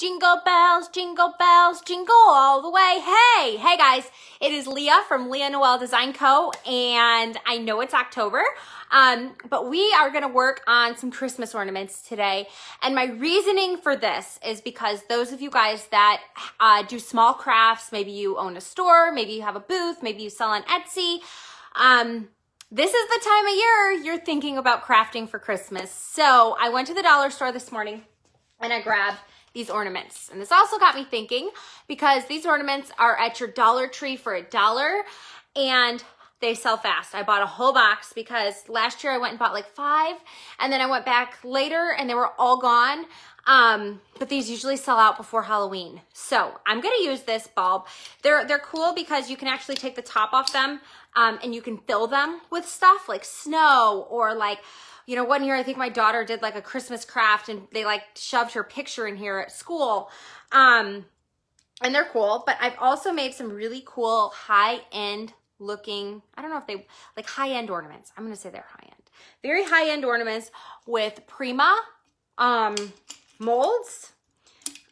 Jingle bells, jingle bells, jingle all the way. Hey, hey guys, it is Leah from Leah Noel Design Co. And I know it's October, um, but we are gonna work on some Christmas ornaments today. And my reasoning for this is because those of you guys that uh, do small crafts, maybe you own a store, maybe you have a booth, maybe you sell on Etsy, um, this is the time of year you're thinking about crafting for Christmas. So I went to the dollar store this morning and I grabbed these ornaments. And this also got me thinking because these ornaments are at your Dollar Tree for a dollar and they sell fast. I bought a whole box because last year I went and bought like five and then I went back later and they were all gone. Um, but these usually sell out before Halloween. So I'm gonna use this bulb. They're, they're cool because you can actually take the top off them um, and you can fill them with stuff like snow or like you know, one year I think my daughter did like a Christmas craft and they like shoved her picture in here at school. Um, and they're cool, but I've also made some really cool high end looking, I don't know if they, like high end ornaments. I'm to say they're high end. Very high end ornaments with Prima um, molds.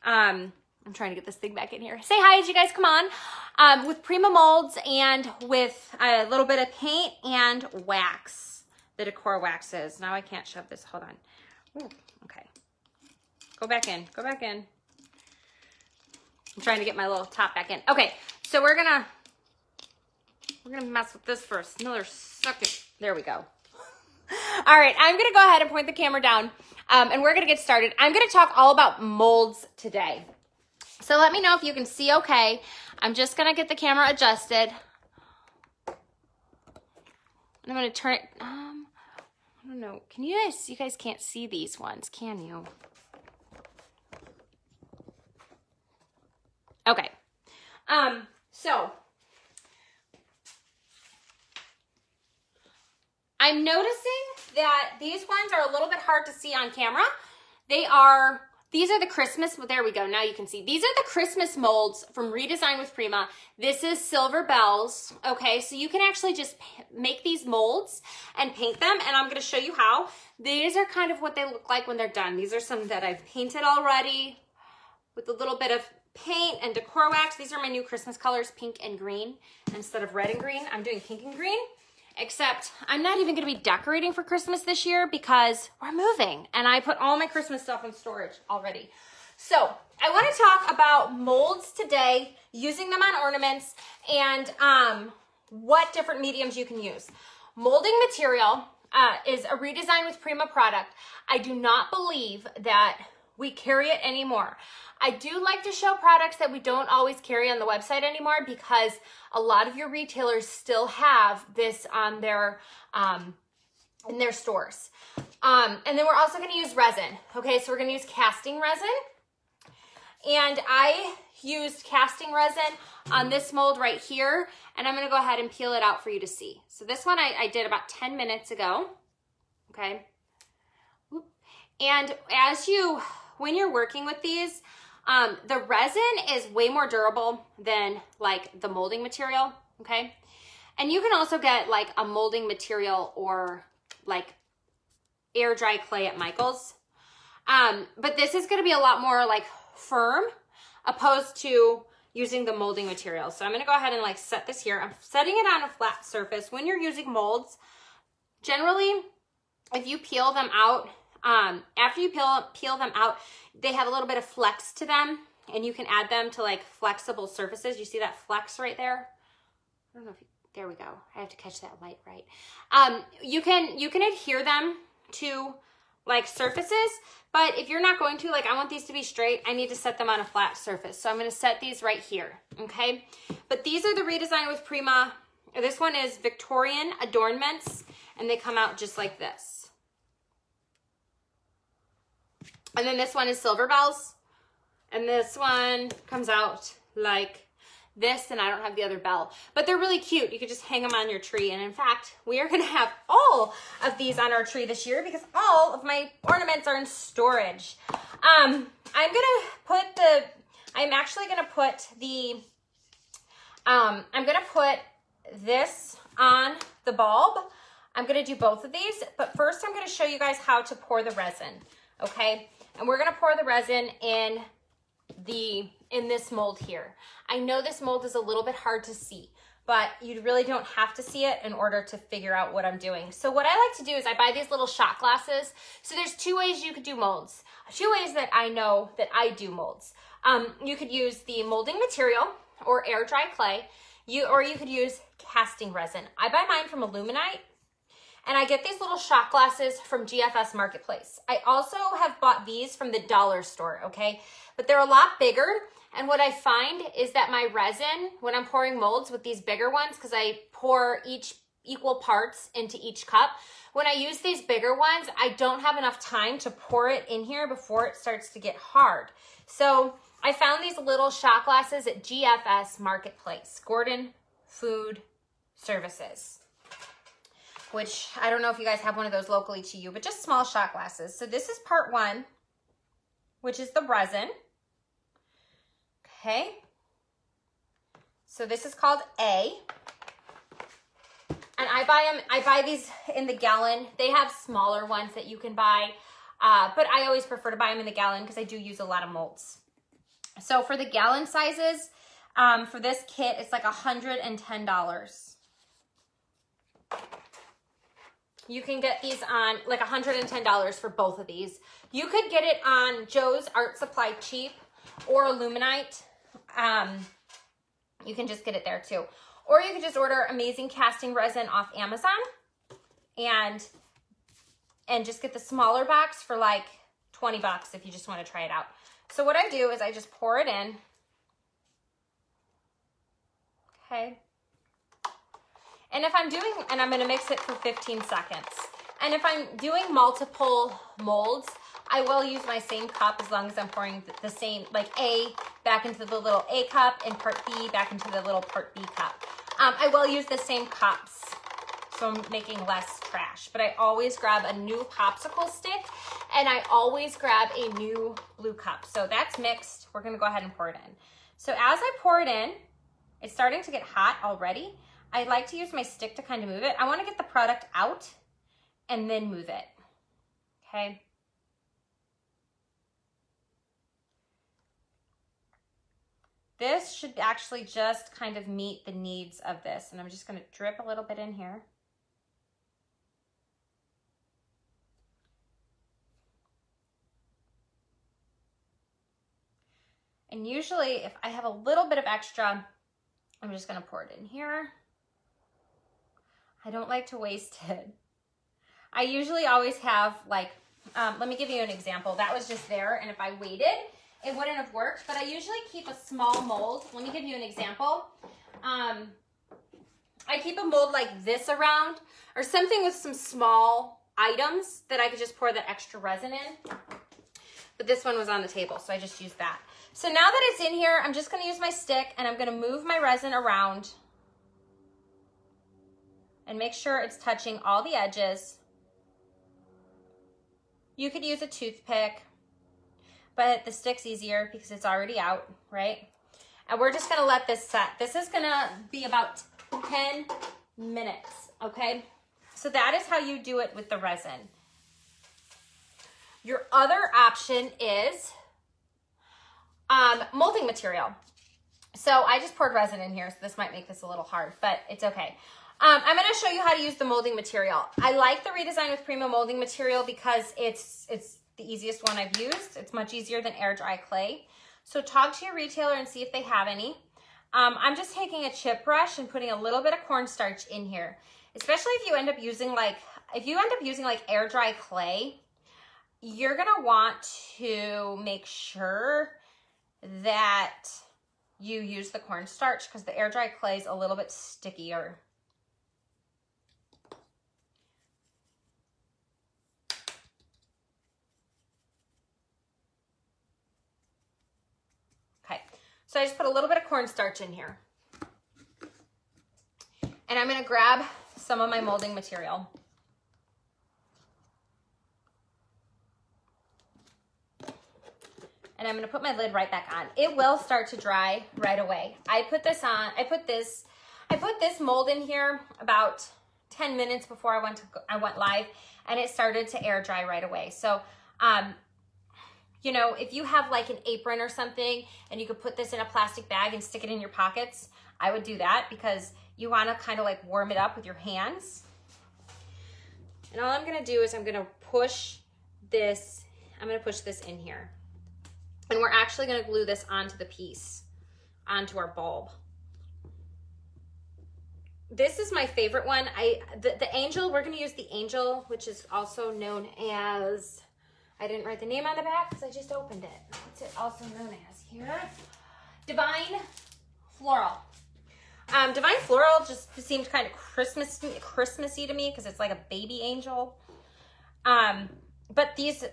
Um, I'm trying to get this thing back in here. Say hi as you guys come on. Um, with Prima molds and with a little bit of paint and wax the decor waxes. Now I can't shove this. Hold on. Ooh, okay. Go back in. Go back in. I'm trying to get my little top back in. Okay, so we're gonna we're gonna mess with this first. Another second. There we go. All right, I'm gonna go ahead and point the camera down, um, and we're gonna get started. I'm gonna talk all about molds today. So let me know if you can see okay. I'm just gonna get the camera adjusted. I'm gonna turn it. Um, I don't know. Can you guys, you guys can't see these ones, can you? Okay. Um, so I'm noticing that these ones are a little bit hard to see on camera. They are these are the Christmas, well, there we go. Now you can see. These are the Christmas molds from Redesign with Prima. This is Silver Bells, okay? So you can actually just make these molds and paint them, and I'm gonna show you how. These are kind of what they look like when they're done. These are some that I've painted already with a little bit of paint and decor wax. These are my new Christmas colors, pink and green. Instead of red and green, I'm doing pink and green except I'm not even gonna be decorating for Christmas this year because we're moving and I put all my Christmas stuff in storage already. So I wanna talk about molds today, using them on ornaments and um, what different mediums you can use. Molding material uh, is a redesign with Prima product. I do not believe that we carry it anymore. I do like to show products that we don't always carry on the website anymore because a lot of your retailers still have this on their um, in their stores. Um, and then we're also going to use resin. Okay, so we're going to use casting resin. And I used casting resin on this mold right here. And I'm going to go ahead and peel it out for you to see. So this one I, I did about 10 minutes ago. Okay. And as you, when you're working with these, um, the resin is way more durable than like the molding material, okay? And you can also get like a molding material or like air dry clay at Michael's. Um, but this is gonna be a lot more like firm opposed to using the molding material. So I'm gonna go ahead and like set this here. I'm setting it on a flat surface. When you're using molds, generally, if you peel them out, um, after you peel, peel them out, they have a little bit of flex to them and you can add them to like flexible surfaces. You see that flex right there? I don't know if you, there we go. I have to catch that light right. Um, you can, you can adhere them to like surfaces, but if you're not going to, like I want these to be straight, I need to set them on a flat surface. So I'm gonna set these right here, okay? But these are the redesign with Prima. This one is Victorian Adornments, and they come out just like this. And then this one is Silver Bells. And this one comes out like this, and I don't have the other bell. But they're really cute. You could just hang them on your tree. And in fact, we are going to have all of these on our tree this year because all of my ornaments are in storage. Um, I'm going to put the, I'm actually going to put the, um, I'm going to put this on the bulb. I'm going to do both of these, but first I'm going to show you guys how to pour the resin, okay? And we're gonna pour the resin in the in this mold here. I know this mold is a little bit hard to see, but you really don't have to see it in order to figure out what I'm doing. So what I like to do is I buy these little shot glasses. So there's two ways you could do molds. Two ways that I know that I do molds. Um, you could use the molding material or air dry clay, you or you could use casting resin. I buy mine from Alumilite and I get these little shot glasses from GFS Marketplace. I also have bought these from the dollar store, okay? But they're a lot bigger. And what I find is that my resin, when I'm pouring molds with these bigger ones, because I pour each equal parts into each cup, when I use these bigger ones, I don't have enough time to pour it in here before it starts to get hard. So I found these little shot glasses at GFS Marketplace, Gordon Food Services, which I don't know if you guys have one of those locally to you, but just small shot glasses. So this is part one, which is the resin. Okay. So this is called A. And I buy them, I buy these in the gallon. They have smaller ones that you can buy, uh, but I always prefer to buy them in the gallon because I do use a lot of molds. So for the gallon sizes, um, for this kit, it's like $110. You can get these on like $110 for both of these. You could get it on Joe's Art Supply Cheap or Alumilite. Um, you can just get it there too. Or you could just order amazing casting resin off Amazon and and just get the smaller box for like 20 bucks if you just want to try it out. So what I do is I just pour it in. Okay. And if I'm doing, and I'm going to mix it for 15 seconds. And if I'm doing multiple molds, I will use my same cup as long as I'm pouring the same, like A back into the little A cup and part B back into the little part B cup. Um, I will use the same cups, so I'm making less trash. But I always grab a new popsicle stick and I always grab a new blue cup. So that's mixed. We're gonna go ahead and pour it in. So as I pour it in, it's starting to get hot already. I like to use my stick to kind of move it. I wanna get the product out and then move it, okay? This should actually just kind of meet the needs of this. And I'm just gonna drip a little bit in here. And usually if I have a little bit of extra, I'm just gonna pour it in here. I don't like to waste it. I usually always have like, um, let me give you an example. That was just there, and if I waited, it wouldn't have worked, but I usually keep a small mold. Let me give you an example. Um, I keep a mold like this around, or something with some small items that I could just pour that extra resin in. But this one was on the table, so I just used that. So now that it's in here, I'm just gonna use my stick and I'm gonna move my resin around and make sure it's touching all the edges. You could use a toothpick, but the stick's easier because it's already out, right? And we're just gonna let this set. This is gonna be about 10 minutes, okay? So that is how you do it with the resin. Your other option is um, molding material. So I just poured resin in here, so this might make this a little hard, but it's okay. Um, I'm going to show you how to use the molding material. I like the Redesign with Prima molding material because it's it's the easiest one I've used. It's much easier than air dry clay. So talk to your retailer and see if they have any. Um, I'm just taking a chip brush and putting a little bit of cornstarch in here, especially if you end up using like, if you end up using like air dry clay, you're going to want to make sure that you use the cornstarch because the air dry clay is a little bit stickier. Okay, so I just put a little bit of cornstarch in here. And I'm gonna grab some of my molding material. and I'm gonna put my lid right back on. It will start to dry right away. I put this on, I put this, I put this mold in here about 10 minutes before I went to, I went live and it started to air dry right away. So um, you know, if you have like an apron or something and you could put this in a plastic bag and stick it in your pockets, I would do that because you wanna kind of like warm it up with your hands. And all I'm gonna do is I'm gonna push this, I'm gonna push this in here. And we're actually gonna glue this onto the piece, onto our bulb. This is my favorite one. I the, the angel, we're gonna use the angel, which is also known as, I didn't write the name on the back because I just opened it. What's it also known as here? Divine Floral. Um, Divine Floral just seemed kind of Christmas Christmassy to me because it's like a baby angel. Um, but these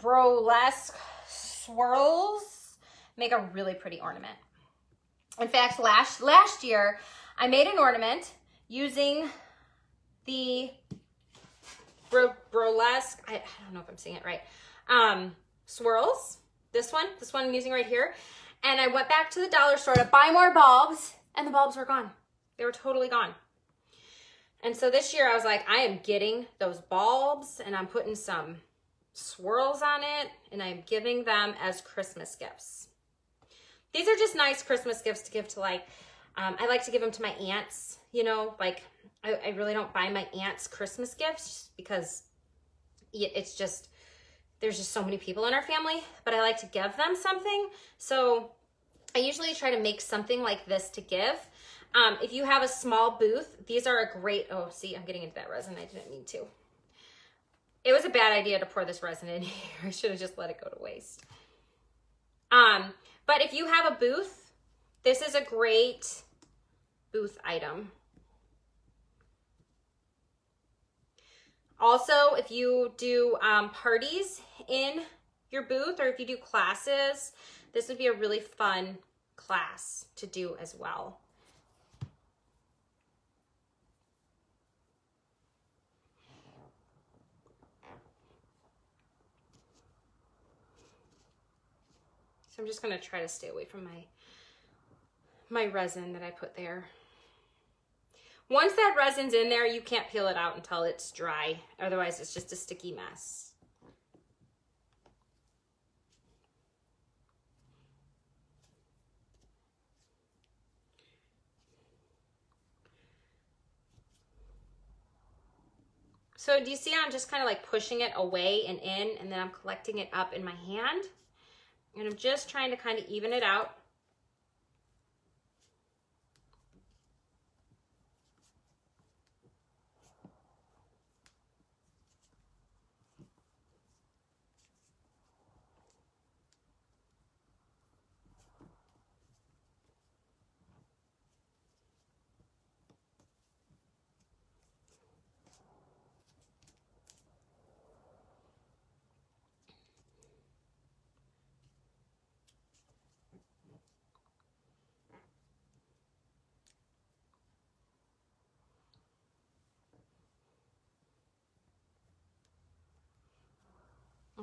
burlesque swirls make a really pretty ornament. In fact, last last year I made an ornament using the burlesque, I, I, don't know if I'm saying it right, um, swirls. This one, this one I'm using right here. And I went back to the dollar store to buy more bulbs and the bulbs were gone. They were totally gone. And so this year I was like, I am getting those bulbs and I'm putting some swirls on it and I'm giving them as Christmas gifts. These are just nice Christmas gifts to give to like, um, I like to give them to my aunts, you know, like I, I really don't buy my aunts Christmas gifts because it's just, there's just so many people in our family, but I like to give them something. So I usually try to make something like this to give. Um, if you have a small booth, these are a great, oh, see, I'm getting into that resin. I didn't mean to. It was a bad idea to pour this resin in here. I should have just let it go to waste. Um, but if you have a booth, this is a great booth item. Also, if you do um, parties in your booth or if you do classes, this would be a really fun class to do as well. So I'm just gonna try to stay away from my, my resin that I put there. Once that resin's in there, you can't peel it out until it's dry. Otherwise, it's just a sticky mess. So do you see I'm just kind of like pushing it away and in, and then I'm collecting it up in my hand. And I'm just trying to kind of even it out.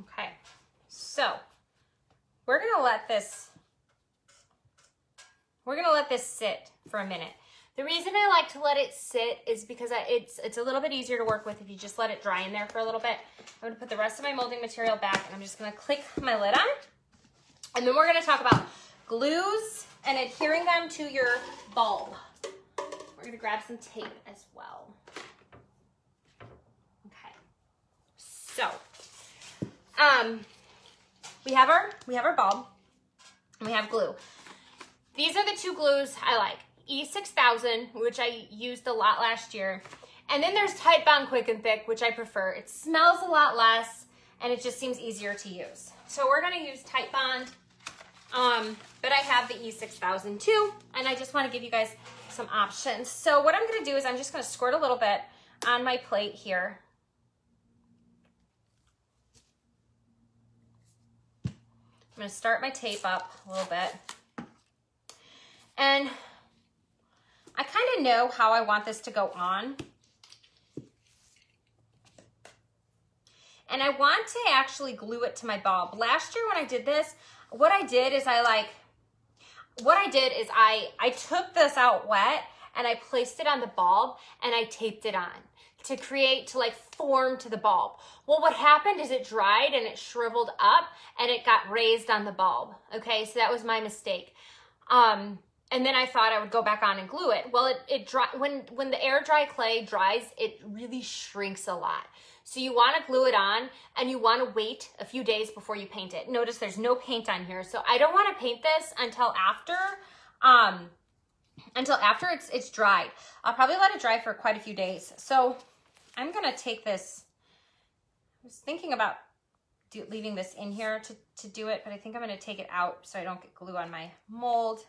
Okay, so we're gonna let this, we're gonna let this sit for a minute. The reason I like to let it sit is because I, it's, it's a little bit easier to work with if you just let it dry in there for a little bit. I'm gonna put the rest of my molding material back and I'm just gonna click my lid on. And then we're gonna talk about glues and adhering them to your bulb. We're gonna grab some tape as well. Okay, so um, we have our, we have our bulb and we have glue. These are the two glues I like. E6000, which I used a lot last year. And then there's Titebond Quick and Thick, which I prefer. It smells a lot less and it just seems easier to use. So we're gonna use Titebond, um, but I have the E6000 too, and I just wanna give you guys some options. So what I'm gonna do is I'm just gonna squirt a little bit on my plate here. I'm gonna start my tape up a little bit. And I kind of know how I want this to go on. And I want to actually glue it to my bulb. Last year when I did this, what I did is I like, what I did is I, I took this out wet and I placed it on the bulb and I taped it on. To create, to like form to the bulb. Well, what happened is it dried and it shriveled up and it got raised on the bulb. Okay, so that was my mistake. Um, and then I thought I would go back on and glue it. Well, it, it dry, when, when the air dry clay dries, it really shrinks a lot. So you want to glue it on and you want to wait a few days before you paint it. Notice there's no paint on here. So I don't want to paint this until after, um, until after it's, it's dried. I'll probably let it dry for quite a few days. So I'm going to take this, I was thinking about do, leaving this in here to, to do it, but I think I'm going to take it out so I don't get glue on my mold.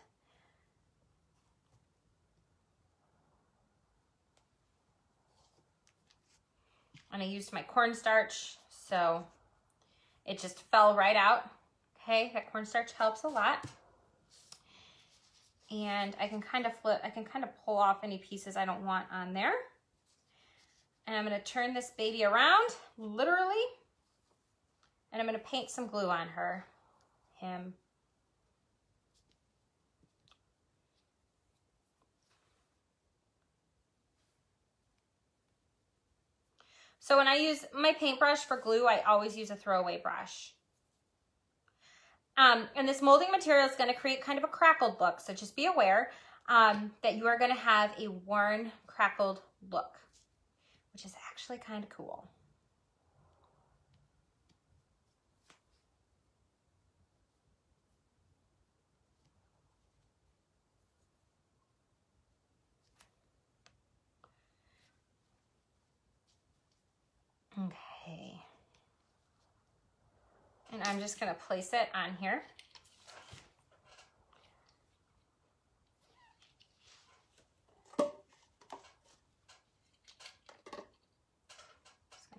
and I used my cornstarch, so it just fell right out. Okay, that cornstarch helps a lot. And I can kind of flip, I can kind of pull off any pieces I don't want on there. And I'm gonna turn this baby around, literally, and I'm gonna paint some glue on her, him. So when I use my paintbrush for glue, I always use a throwaway brush. Um, and this molding material is going to create kind of a crackled look. So just be aware um, that you are going to have a worn, crackled look, which is actually kind of cool. Okay. And I'm just gonna place it on here.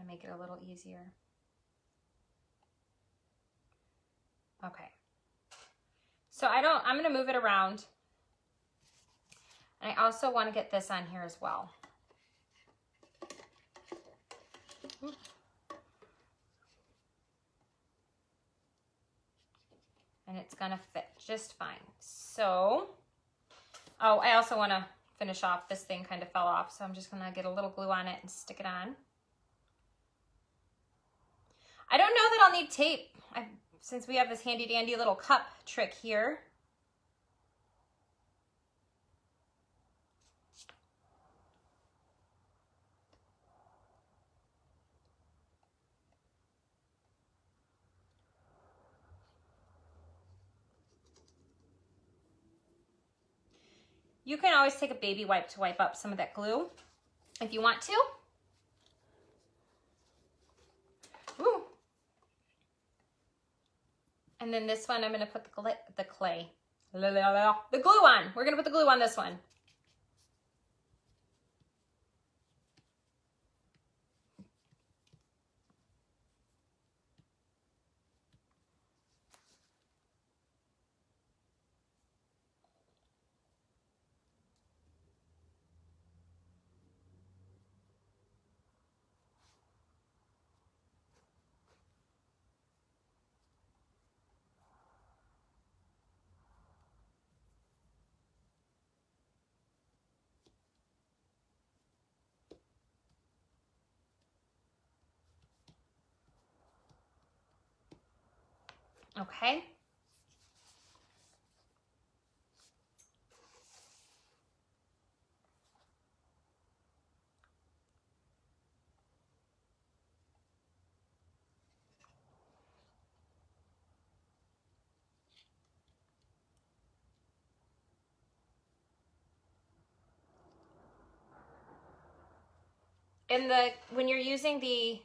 Gonna make it a little easier. Okay. So I don't, I'm gonna move it around. And I also wanna get this on here as well. And it's gonna fit just fine. So, oh, I also wanna finish off, this thing kind of fell off, so I'm just gonna get a little glue on it and stick it on. I don't know that I'll need tape, I, since we have this handy dandy little cup trick here. You can always take a baby wipe to wipe up some of that glue if you want to. Ooh. And then this one, I'm gonna put the, the clay, the glue on. We're gonna put the glue on this one. Okay. In the, when you're using the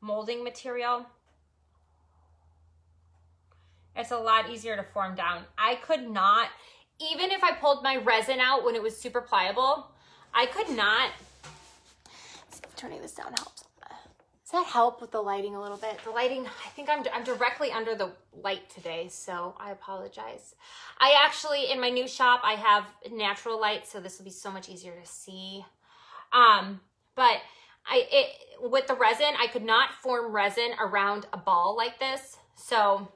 molding material, it's a lot easier to form down. I could not, even if I pulled my resin out when it was super pliable, I could not, turning this down helps. Does that help with the lighting a little bit? The lighting, I think I'm, I'm directly under the light today, so I apologize. I actually, in my new shop, I have natural light, so this will be so much easier to see. Um, but I, it, with the resin, I could not form resin around a ball like this. So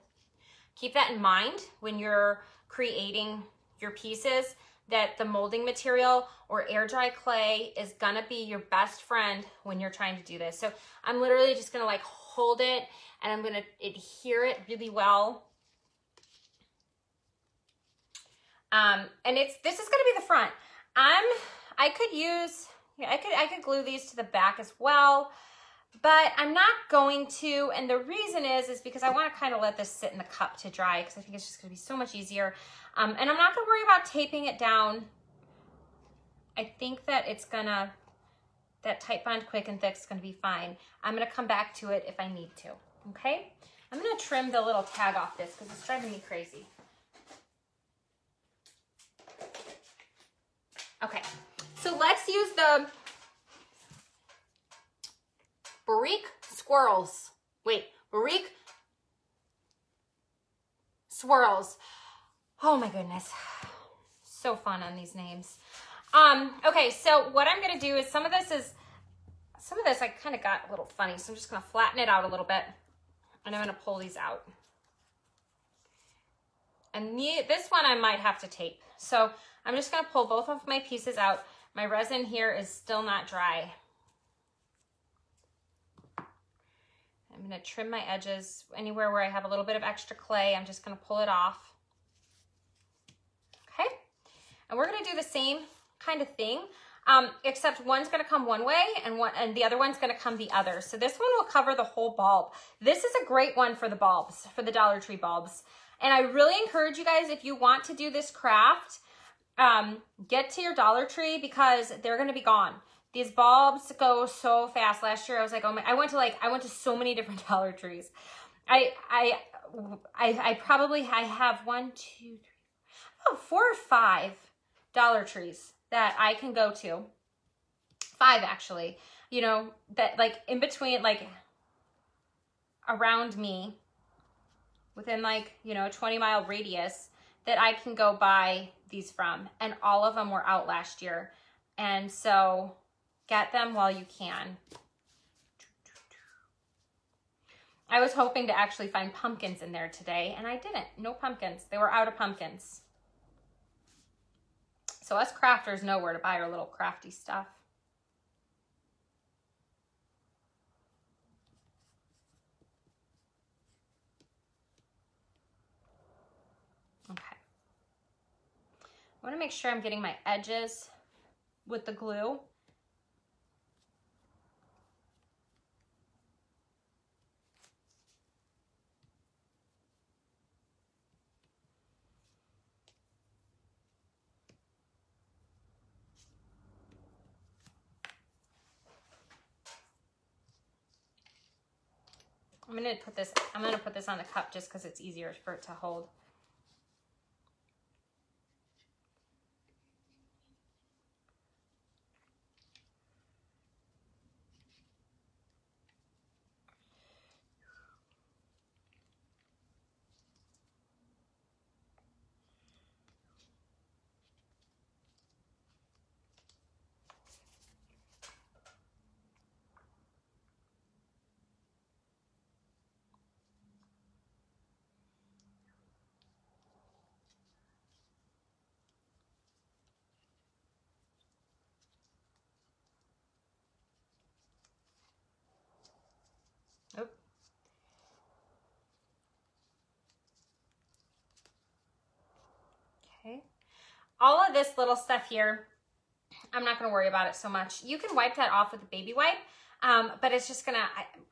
keep that in mind when you're creating your pieces that the molding material or air dry clay is gonna be your best friend when you're trying to do this. So I'm literally just gonna like hold it and I'm gonna adhere it really well. Um, and it's, this is gonna be the front. I'm, I could use, I could, I could glue these to the back as well, but I'm not going to. And the reason is, is because I wanna kind of let this sit in the cup to dry because I think it's just gonna be so much easier. Um, and I'm not gonna worry about taping it down. I think that it's gonna, that Titebond Quick and Thick is gonna be fine. I'm gonna come back to it if I need to, okay? I'm gonna trim the little tag off this because it's driving me crazy. Okay, so let's use the Barrique Squirrels. Wait, Barrique Swirls. Oh my goodness. So fun on these names. Um, okay, so what I'm gonna do is some of this is, some of this I kind of got a little funny, so I'm just gonna flatten it out a little bit and I'm gonna pull these out. And the, this one I might have to tape. So I'm just gonna pull both of my pieces out. My resin here is still not dry. I'm gonna trim my edges anywhere where I have a little bit of extra clay. I'm just gonna pull it off. Okay, and we're gonna do the same kind of thing, um, except one's gonna come one way and one and the other one's gonna come the other. So this one will cover the whole bulb. This is a great one for the bulbs, for the Dollar Tree bulbs. And I really encourage you guys, if you want to do this craft, um, get to your Dollar Tree because they're gonna be gone. These bulbs go so fast. Last year I was like, oh my, I went to like, I went to so many different Dollar Trees. I, I, I, I probably, I have one, two, three, oh, four or five Dollar Trees that I can go to. Five actually, you know, that like in between, like around me within like, you know, 20 mile radius that I can go buy these from. And all of them were out last year. And so get them while you can. I was hoping to actually find pumpkins in there today, and I didn't. No pumpkins. They were out of pumpkins. So us crafters know where to buy our little crafty stuff. Okay. I want to make sure I'm getting my edges with the glue. I'm gonna put this, I'm gonna put this on the cup just because it's easier for it to hold. Okay. All of this little stuff here, I'm not going to worry about it so much. You can wipe that off with a baby wipe, um, but it's just going to,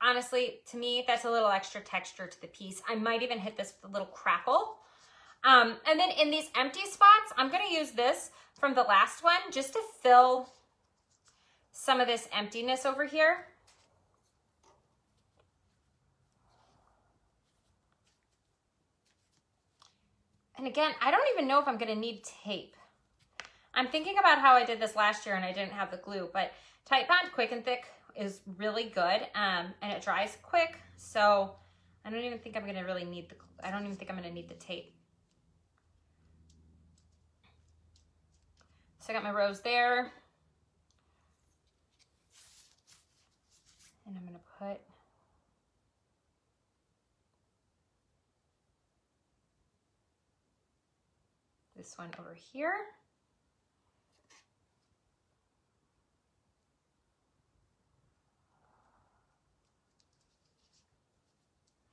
honestly, to me, that's a little extra texture to the piece. I might even hit this with a little crackle. Um, and then in these empty spots, I'm going to use this from the last one just to fill some of this emptiness over here. And again, I don't even know if I'm gonna need tape. I'm thinking about how I did this last year and I didn't have the glue, but Titebond Quick and Thick is really good um, and it dries quick. So I don't even think I'm gonna really need the, I don't even think I'm gonna need the tape. So I got my rose there. And I'm gonna put this one over here.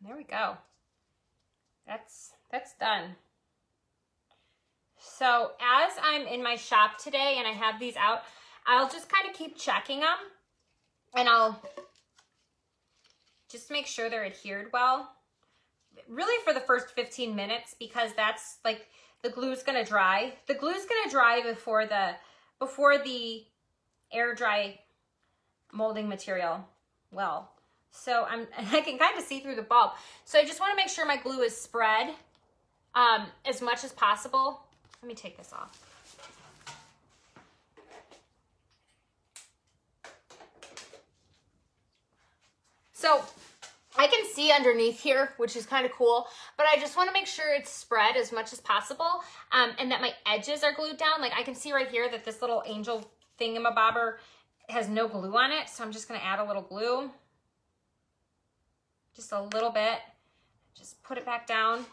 There we go. That's, that's done. So as I'm in my shop today and I have these out, I'll just kind of keep checking them and I'll just make sure they're adhered well. Really for the first 15 minutes because that's like, the glue's gonna dry. The glue's gonna dry before the before the air dry molding material well. So I'm I can kind of see through the bulb. So I just want to make sure my glue is spread um, as much as possible. Let me take this off. So I can see underneath here, which is kind of cool, but I just want to make sure it's spread as much as possible um, and that my edges are glued down. Like I can see right here that this little angel thingamabobber has no glue on it, so I'm just going to add a little glue. Just a little bit. Just put it back down.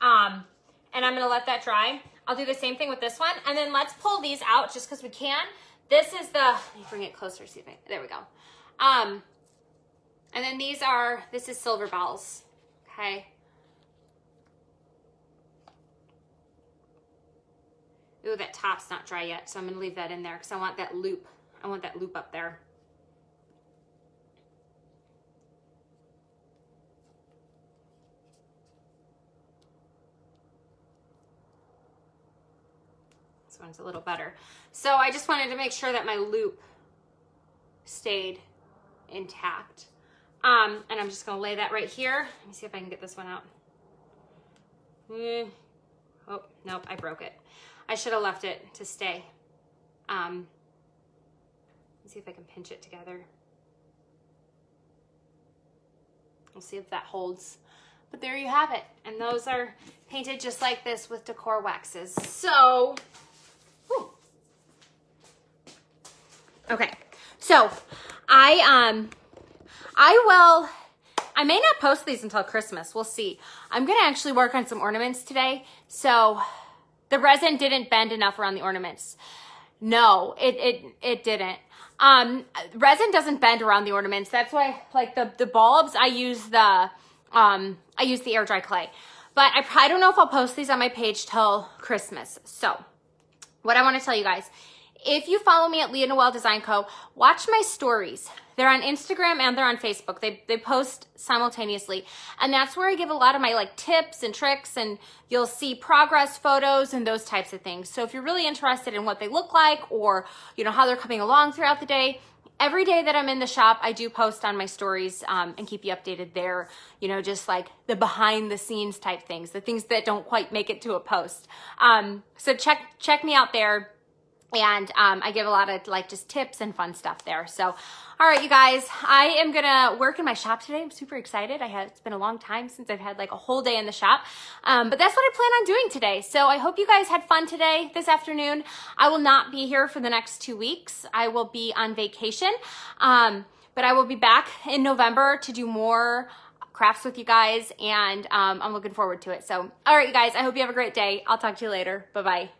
Um, and I'm going to let that dry. I'll do the same thing with this one. And then let's pull these out just because we can. This is the, bring it closer, see if I, there we go. Um, and then these are, this is silver bells, okay? Ooh, that top's not dry yet, so I'm gonna leave that in there because I want that loop. I want that loop up there. This one's a little better. So I just wanted to make sure that my loop stayed intact. Um, and I'm just gonna lay that right here. Let me see if I can get this one out. Mm. Oh, nope, I broke it. I should have left it to stay. Um, let's see if I can pinch it together. We'll see if that holds. But there you have it. And those are painted just like this with decor waxes. So, whew. okay. So, I, um, I will, I may not post these until Christmas. We'll see. I'm going to actually work on some ornaments today. So the resin didn't bend enough around the ornaments. No, it, it, it didn't. Um, resin doesn't bend around the ornaments. That's why, like the, the bulbs, I use the, um, I use the air dry clay. But I, I don't know if I'll post these on my page till Christmas. So what I want to tell you guys if you follow me at Leah Noel Design Co., watch my stories. They're on Instagram and they're on Facebook. They, they post simultaneously. And that's where I give a lot of my like tips and tricks and you'll see progress photos and those types of things. So if you're really interested in what they look like or, you know, how they're coming along throughout the day, every day that I'm in the shop, I do post on my stories um, and keep you updated there. You know, just like the behind the scenes type things, the things that don't quite make it to a post. Um, so check check me out there and um, I give a lot of like just tips and fun stuff there. So, all right, you guys, I am gonna work in my shop today. I'm super excited. I had it's been a long time since I've had like a whole day in the shop, um, but that's what I plan on doing today. So I hope you guys had fun today, this afternoon. I will not be here for the next two weeks. I will be on vacation, um, but I will be back in November to do more crafts with you guys, and um, I'm looking forward to it. So, all right, you guys, I hope you have a great day. I'll talk to you later. Bye bye.